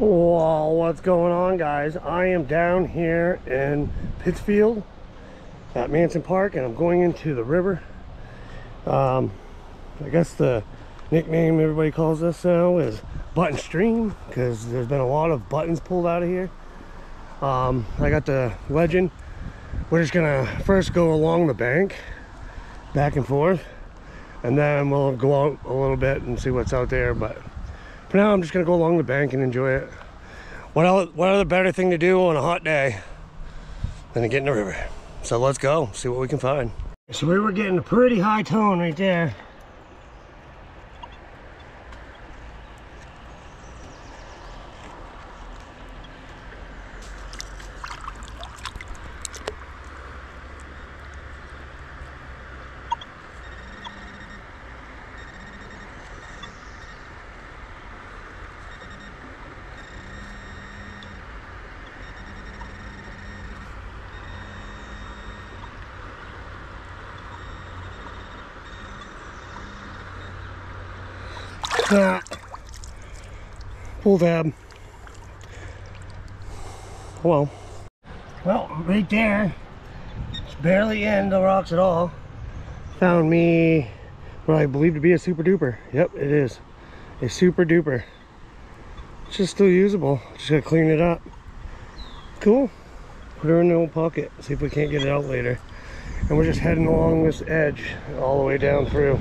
What's going on guys? I am down here in Pittsfield at Manson Park and I'm going into the river. Um, I guess the nickname everybody calls this now is Button Stream because there's been a lot of buttons pulled out of here. Um, I got the legend. We're just gonna first go along the bank back and forth and then we'll go out a little bit and see what's out there but for now I'm just gonna go along the bank and enjoy it. What else, what other better thing to do on a hot day than to get in the river? So let's go see what we can find. So we were getting a pretty high tone right there that pull tab well. Well right there it's barely in the rocks at all. Found me what i believe to be a super duper. Yep it is. A super duper. It's just still usable. Just gotta clean it up. Cool. Put her in the old pocket. See if we can't get it out later. And we're just heading along this edge all the way down through.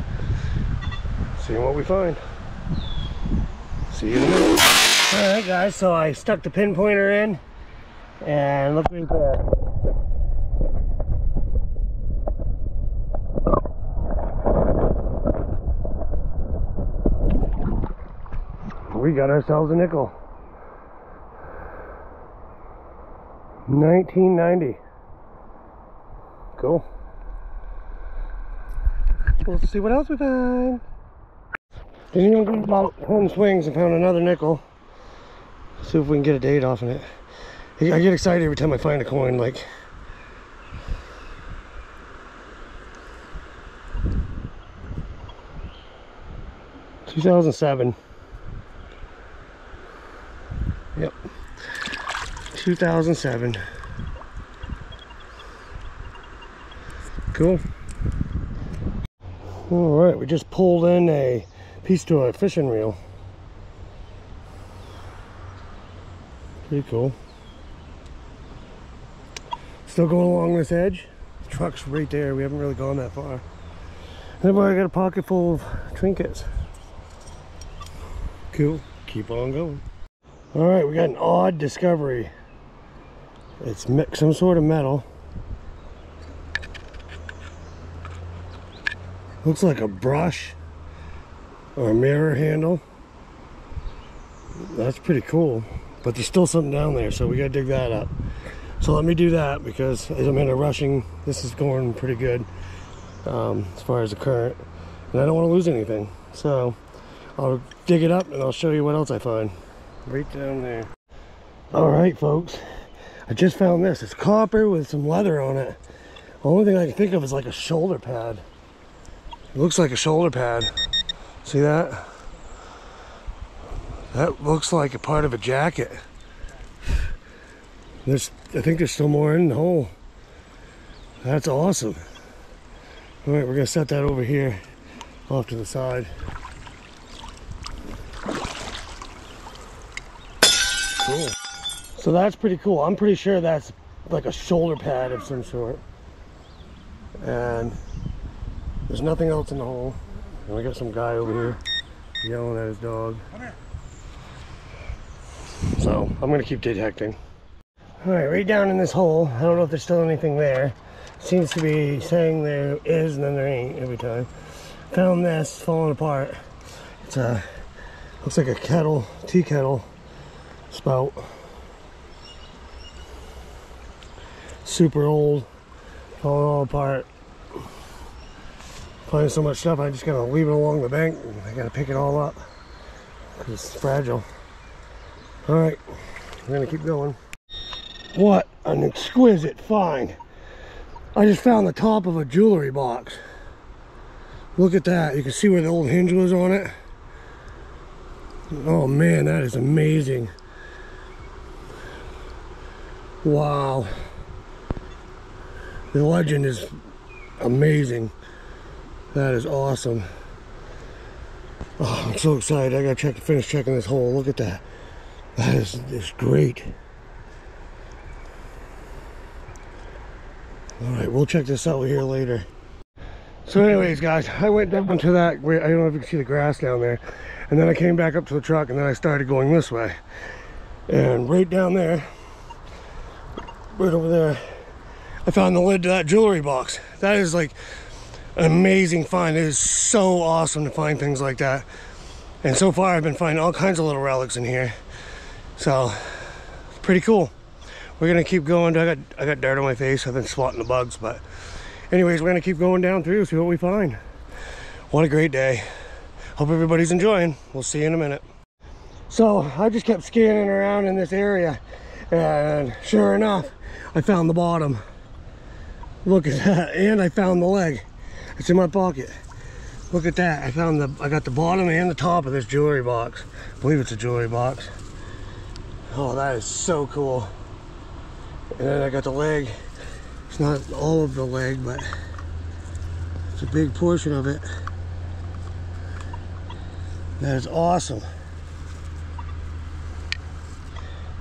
Seeing what we find See you in a minute. All right, guys, so I stuck the pinpointer in and look right there. We got ourselves a nickel. 1990. Cool. Let's see what else we find. Didn't even go about home swings and found another nickel. See if we can get a date off of it. I get excited every time I find a coin, like. Two thousand seven. Yep. Two thousand seven. Cool. All right, we just pulled in a piece to a fishing reel. Pretty cool. Still going along this edge. The truck's right there. We haven't really gone that far. And I got a pocket full of trinkets. Cool. Keep on going. All right, we got an odd discovery. It's some sort of metal. Looks like a brush or mirror handle. That's pretty cool. But there's still something down there, so we gotta dig that up. So let me do that because as I'm in a rushing, this is going pretty good um, as far as the current. And I don't want to lose anything. So I'll dig it up and I'll show you what else I find. Right down there. All right, folks. I just found this. It's copper with some leather on it. The only thing I can think of is like a shoulder pad. It looks like a shoulder pad. See that? That looks like a part of a jacket. There's, I think there's still more in the hole. That's awesome. All right, we're gonna set that over here off to the side. Cool. So that's pretty cool. I'm pretty sure that's like a shoulder pad of some sort. And there's nothing else in the hole. And we got some guy over here yelling at his dog. So I'm gonna keep detecting. All right, right down in this hole. I don't know if there's still anything there. Seems to be saying there is and then there ain't every time. Found this falling apart. It's a, looks like a kettle, tea kettle spout. Super old, falling all apart finding so much stuff, I just gotta leave it along the bank. I gotta pick it all up because it's fragile. All right, we're gonna keep going. What an exquisite find. I just found the top of a jewelry box. Look at that. You can see where the old hinge was on it. Oh man, that is amazing. Wow. The legend is amazing. That is awesome. Oh, I'm so excited. I gotta check finish checking this hole. Look at that. That is, is great. All right, we'll check this out here later. So anyways, guys, I went down to that, I don't know if you can see the grass down there. And then I came back up to the truck and then I started going this way. And right down there, right over there, I found the lid to that jewelry box. That is like amazing find. It is so awesome to find things like that. And so far I've been finding all kinds of little relics in here. So, pretty cool. We're gonna keep going. I got I got dirt on my face. I've been swatting the bugs, but anyways, we're gonna keep going down through, see what we find. What a great day. Hope everybody's enjoying. We'll see you in a minute. So I just kept scanning around in this area and sure enough, I found the bottom. Look at that, and I found the leg. It's in my pocket. Look at that, I found the, I got the bottom and the top of this jewelry box. I believe it's a jewelry box. Oh, that is so cool. And then I got the leg. It's not all of the leg, but it's a big portion of it. That is awesome.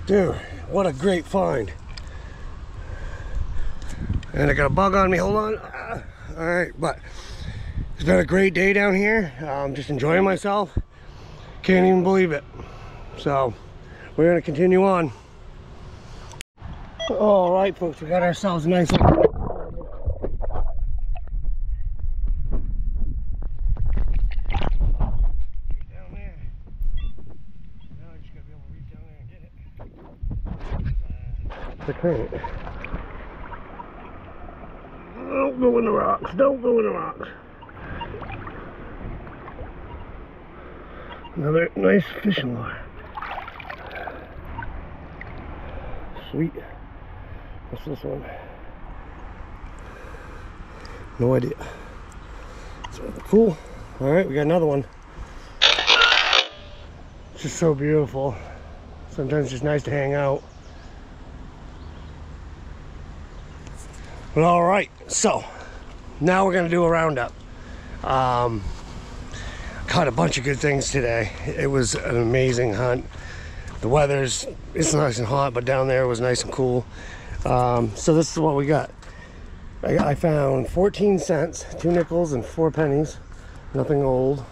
Dude, what a great find. And I got a bug on me, hold on. Ah. All right, but it's been a great day down here. I'm just enjoying myself. Can't even believe it. So we're gonna continue on. All right, folks, we got ourselves a nice little. Don't go in the rocks. Don't go in the rocks. Another nice fishing lure. Sweet. What's this one? No idea. Cool. All right, we got another one. It's just so beautiful. Sometimes it's nice to hang out. All right, so now we're gonna do a roundup. Um, caught a bunch of good things today. It was an amazing hunt. The weather's, it's nice and hot, but down there it was nice and cool. Um, so this is what we got. I, I, found 14 cents, two nickels and four pennies. Nothing old.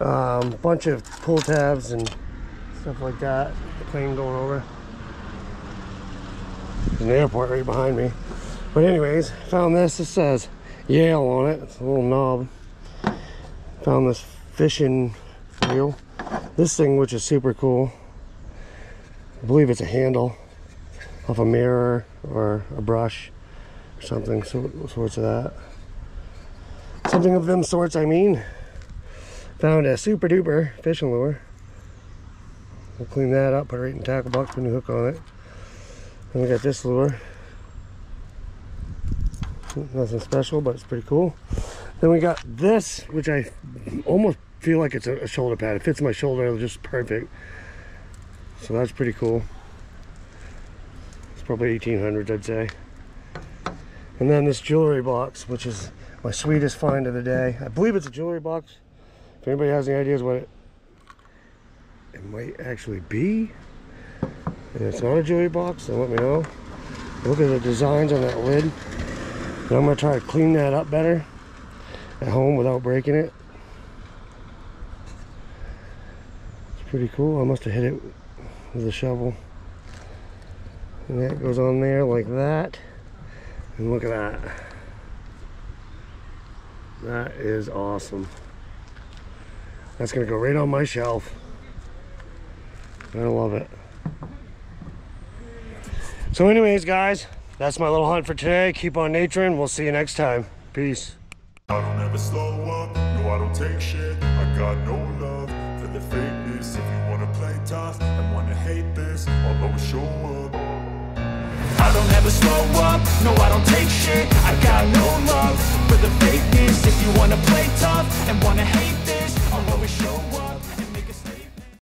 Um, bunch of pull tabs and stuff like that. The plane going over. There's an airport right behind me. But anyways, found this. It says Yale on it. It's a little knob. Found this fishing reel. This thing, which is super cool. I believe it's a handle off a mirror or a brush or something, so, sorts of that. Something of them sorts, I mean. Found a super duper fishing lure. We'll clean that up, put it right in the tackle box, put a new hook on it. And we got this lure. Nothing special, but it's pretty cool. Then we got this, which I almost feel like it's a, shoulder pad. It fits my shoulder just perfect. So that's pretty cool. It's probably 1800s, I'd say. And then this jewelry box, which is my sweetest find of the day. I believe it's a jewelry box. If anybody has any ideas what it, it might actually be, and it's not a jewelry box, then let me know. Look at the designs on that lid. I'm gonna try to clean that up better at home without breaking it. It's pretty cool. I must have hit it with a shovel. And that goes on there like that. And look at that. That is awesome. That's gonna go right on my shelf. I love it. So anyways, guys, that's my little hunt for today. Keep on naturing. We'll see you next time. Peace. I don't ever slow up, no I don't take shit I got no love for the If you wanna play tough and wanna hate this I'll always show up I don't ever slow up, no I don't take shit I got no love for the If you wanna play tough and wanna hate